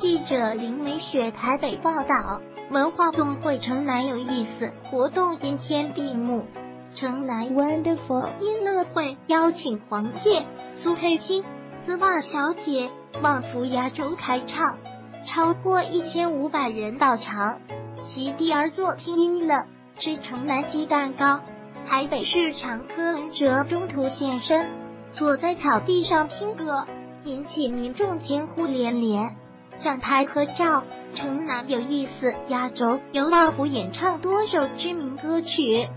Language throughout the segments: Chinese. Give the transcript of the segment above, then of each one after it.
记者林美雪台北报道，文化总会城南有意思活动今天闭幕。城南 Wonderful 音乐会邀请黄玠、苏佩青、丝袜小姐、旺福亚洲开唱，超过一千五百人到场。席地而坐听音乐，吃城南鸡蛋糕。台北市长柯文哲中途现身，坐在草地上听歌，引起民众惊呼连连，上台合照。城南有意思，压轴由旺福演唱多首知名歌曲。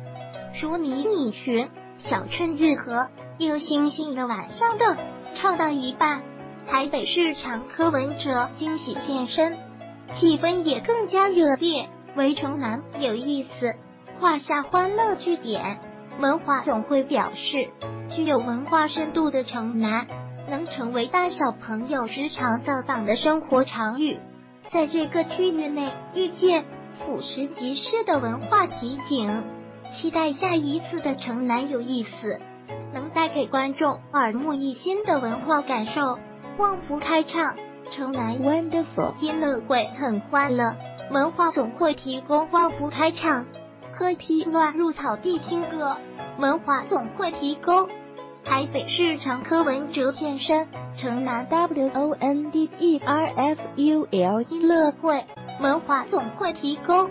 如迷你裙、小春日和、有星星的晚上等，唱到一半，台北市长柯文哲惊喜现身，气氛也更加热烈。围城南有意思，画下欢乐句点。文化总会表示，具有文化深度的城南能成为大小朋友时常造访的生活场域，在这个区域内遇见俯拾即是的文化集锦。期待下一次的城南有意思，能带给观众耳目一新的文化感受。旺福开唱，城南 Wonderful 音乐会很欢乐，文化总会提供旺福开唱，喝批乱入草地听歌。文化总会提供台北市长柯文哲现身，城南 W O N D E R F U L 音乐会，文化总会提供。